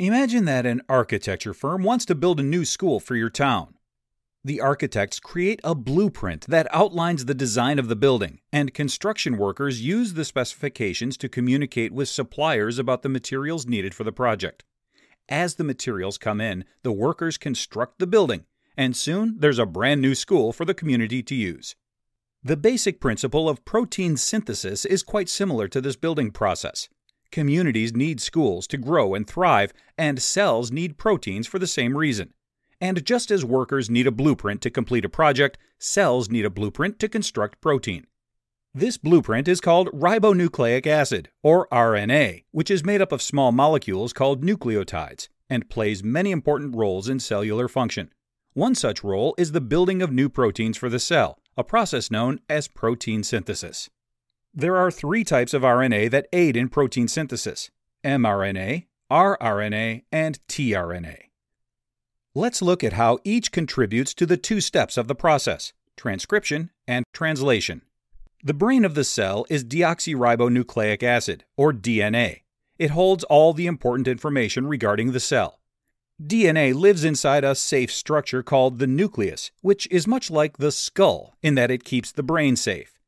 Imagine that an architecture firm wants to build a new school for your town. The architects create a blueprint that outlines the design of the building, and construction workers use the specifications to communicate with suppliers about the materials needed for the project. As the materials come in, the workers construct the building, and soon there's a brand new school for the community to use. The basic principle of protein synthesis is quite similar to this building process. Communities need schools to grow and thrive, and cells need proteins for the same reason. And just as workers need a blueprint to complete a project, cells need a blueprint to construct protein. This blueprint is called ribonucleic acid, or RNA, which is made up of small molecules called nucleotides and plays many important roles in cellular function. One such role is the building of new proteins for the cell, a process known as protein synthesis. There are three types of RNA that aid in protein synthesis mRNA, rRNA, and tRNA. Let's look at how each contributes to the two steps of the process transcription and translation. The brain of the cell is deoxyribonucleic acid, or DNA. It holds all the important information regarding the cell. DNA lives inside a safe structure called the nucleus, which is much like the skull in that it keeps the brain safe.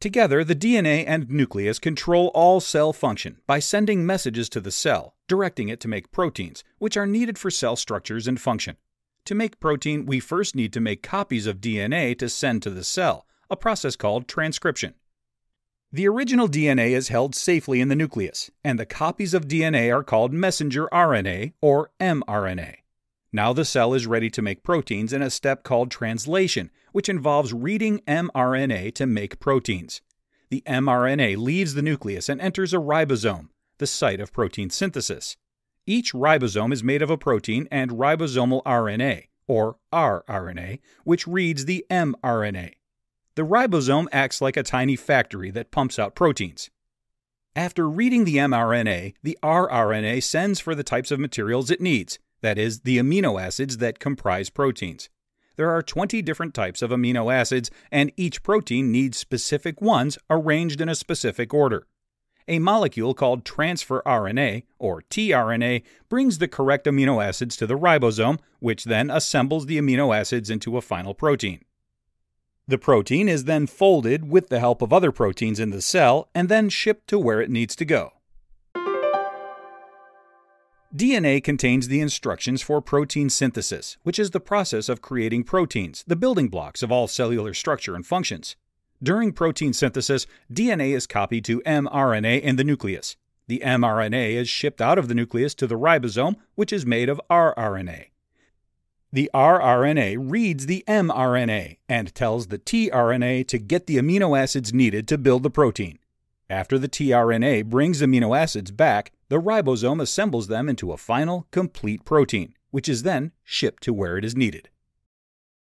Together, the DNA and nucleus control all cell function by sending messages to the cell, directing it to make proteins, which are needed for cell structures and function. To make protein, we first need to make copies of DNA to send to the cell, a process called transcription. The original DNA is held safely in the nucleus, and the copies of DNA are called messenger RNA or mRNA. Now the cell is ready to make proteins in a step called translation, which involves reading mRNA to make proteins. The mRNA leaves the nucleus and enters a ribosome, the site of protein synthesis. Each ribosome is made of a protein and ribosomal RNA, or rRNA, which reads the mRNA. The ribosome acts like a tiny factory that pumps out proteins. After reading the mRNA, the rRNA sends for the types of materials it needs that is, the amino acids that comprise proteins. There are 20 different types of amino acids, and each protein needs specific ones arranged in a specific order. A molecule called transfer RNA, or tRNA, brings the correct amino acids to the ribosome, which then assembles the amino acids into a final protein. The protein is then folded with the help of other proteins in the cell and then shipped to where it needs to go. DNA contains the instructions for protein synthesis, which is the process of creating proteins, the building blocks of all cellular structure and functions. During protein synthesis, DNA is copied to mRNA in the nucleus. The mRNA is shipped out of the nucleus to the ribosome, which is made of rRNA. The rRNA reads the mRNA and tells the tRNA to get the amino acids needed to build the protein. After the tRNA brings amino acids back, the ribosome assembles them into a final, complete protein, which is then shipped to where it is needed.